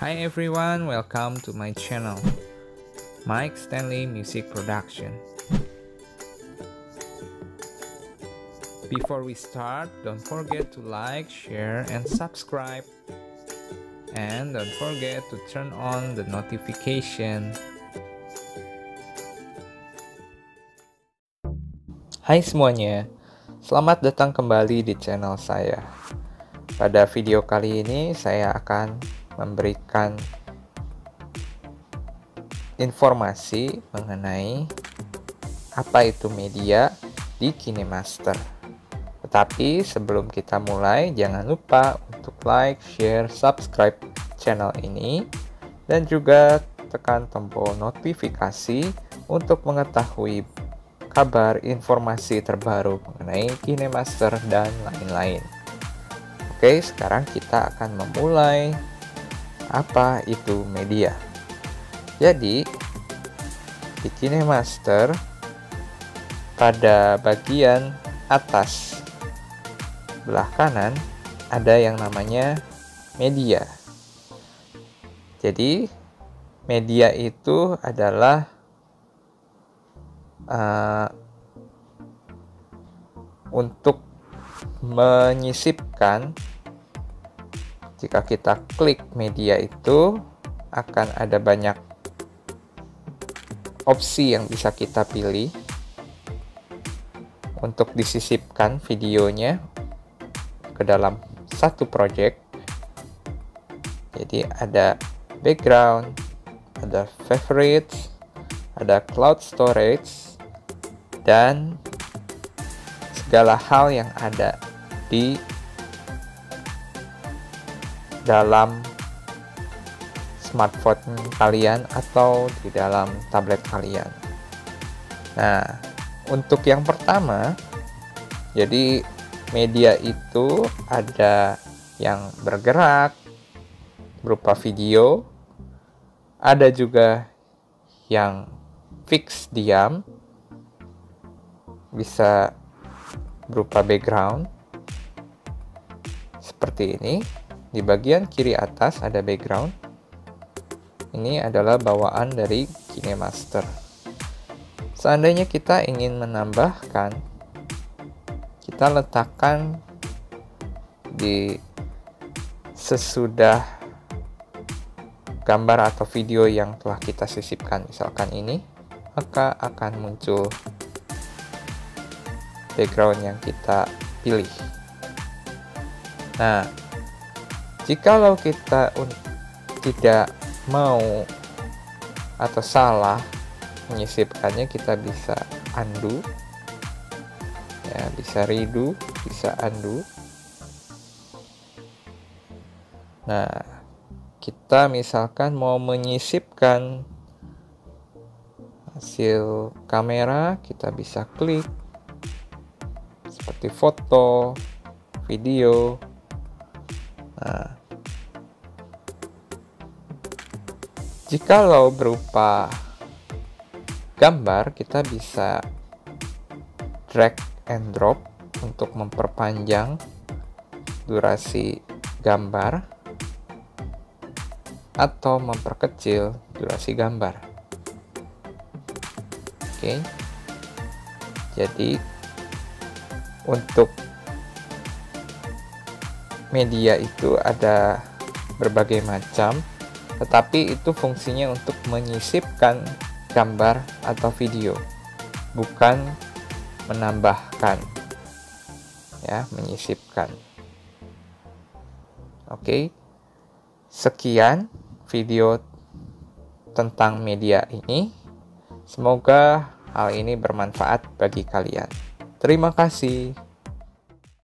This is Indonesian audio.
Hi everyone, welcome to my channel, Mike Stanley Music Production. Before we start, don't forget to like, share, and subscribe. And don't forget to turn on the notification. Hai semuanya, selamat datang kembali di channel saya. Pada video kali ini saya akan memberikan informasi mengenai apa itu media di KineMaster. Tetapi sebelum kita mulai, jangan lupa untuk like, share, subscribe channel ini, dan juga tekan tombol notifikasi untuk mengetahui kabar informasi terbaru mengenai KineMaster dan lain-lain. Oke, sekarang kita akan memulai apa itu media. Jadi, di KineMaster pada bagian atas belah kanan ada yang namanya media. Jadi, media itu adalah uh, untuk menyisipkan jika kita klik media itu akan ada banyak opsi yang bisa kita pilih untuk disisipkan videonya ke dalam satu project. Jadi ada background, ada favorites, ada cloud storage, dan segala hal yang ada di dalam smartphone kalian atau di dalam tablet kalian. Nah, untuk yang pertama, jadi media itu ada yang bergerak berupa video, ada juga yang fix diam, bisa berupa background seperti ini. Di bagian kiri atas ada background. Ini adalah bawaan dari KineMaster. Seandainya kita ingin menambahkan kita letakkan di sesudah gambar atau video yang telah kita sisipkan misalkan ini maka akan muncul background yang kita pilih nah jikalau kita tidak mau atau salah menyisipkannya kita bisa undo ya bisa redo bisa undo nah kita misalkan mau menyisipkan hasil kamera kita bisa klik. Seperti foto video. Nah jikalau berupa gambar kita bisa drag and drop untuk memperpanjang durasi gambar atau memperkecil durasi gambar. Oke. Jadi untuk media itu ada berbagai macam, tetapi itu fungsinya untuk menyisipkan gambar atau video, bukan menambahkan ya menyisipkan. Oke sekian video tentang media ini. Semoga hal ini bermanfaat bagi kalian. Terima kasih